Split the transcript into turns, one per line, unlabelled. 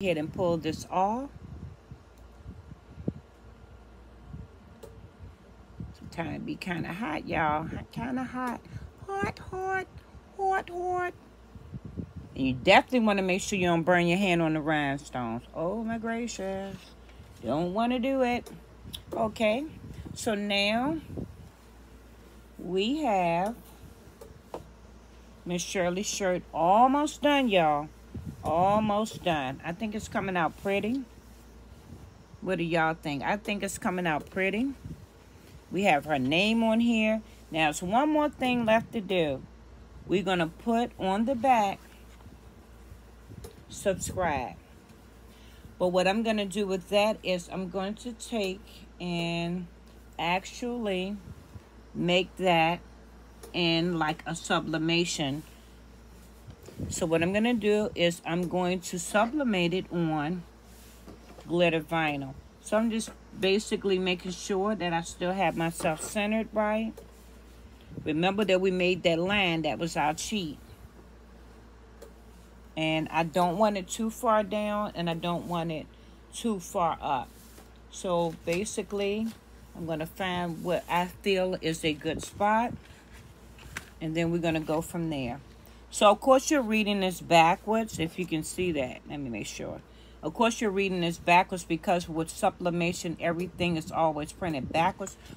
ahead and pull this off. Sometimes it be kind of hot, y'all. Kind of hot. Hot, hot, hot, hot. And you definitely want to make sure you don't burn your hand on the rhinestones. Oh my gracious. Don't want to do it. Okay. So now we have Miss Shirley's shirt almost done, y'all. Almost done. I think it's coming out pretty. What do y'all think? I think it's coming out pretty. We have her name on here. Now, it's one more thing left to do. We're going to put on the back, subscribe. But what I'm going to do with that is I'm going to take and actually make that in like a sublimation. So what I'm going to do is I'm going to sublimate it on glitter vinyl. So I'm just basically making sure that I still have myself centered right. Remember that we made that line, that was our cheat. And I don't want it too far down and I don't want it too far up. So basically, I'm going to find what I feel is a good spot. And then we're going to go from there. So, of course, you're reading this backwards, if you can see that. Let me make sure. Of course, you're reading this backwards because with sublimation, everything is always printed backwards.